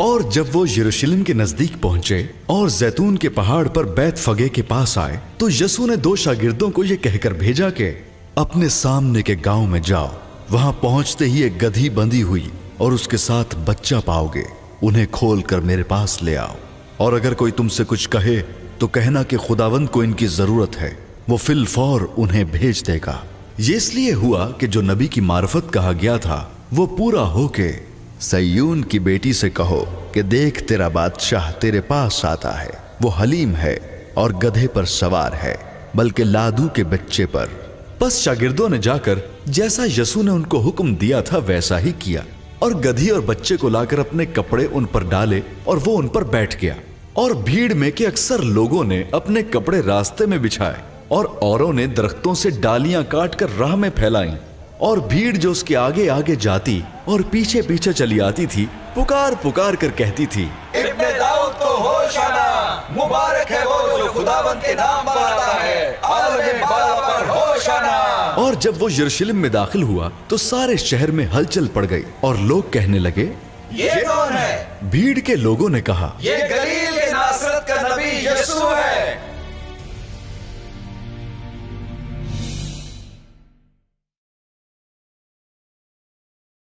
और जब वो यरूशलेम के नज़दीक पहुँचे और जैतून के पहाड़ पर बैत फगे के पास आए तो यसु ने दो शागिर्दों को ये कहकर भेजा के, अपने सामने के गाँव में जाओ। वहाँ पहुँचते ही एक गधी बंधी हुई और उसके साथ बच्चा पाओगे। उन्हें खोल कर मेरे पास ले आओ। और अगर कोई तुमसे कुछ कहे तो कहना कि खुदावंद को इनकी ज़रूरत है। वो फिल फौर उन्हें भेज देगा। ये इसलिए हुआ कि जो नबी की मार्फत कहा गया था, वो पूरा होके सयून की बेटी से कहो कि देख तेरा बादशाह तेरे पास आता है। वो हलीम है और गधे पर सवार है, बल्कि लादू के बच्चे पर। बस शागिर्दों ने जाकर जैसा यसु ने उनको हुक्म दिया था वैसा ही किया और गधी और बच्चे को लाकर अपने कपड़े उन पर डाले और वो उन पर बैठ गया। और भीड़ में के अक्सर लोगों ने अपने कपड़े रास्ते में बिछाए और औरों ने दरख्तों से डालियाँ काट कर राह में फैलाई और भीड़ जो उसके आगे आगे जाती और पीछे पीछे चली आती थी पुकार पुकार कर कहती थी इब्ने दाऊद को होशाना मुबारक है वो जो खुदावंद के नाम आता है आलम बाला पर होशाना और जब वो यरूशलेम में दाखिल हुआ तो सारे शहर में हलचल पड़ गई और लोग कहने लगे ये कौन है? भीड़ के लोगों ने कहा ये गलील के नासरत का नबी यीशु है।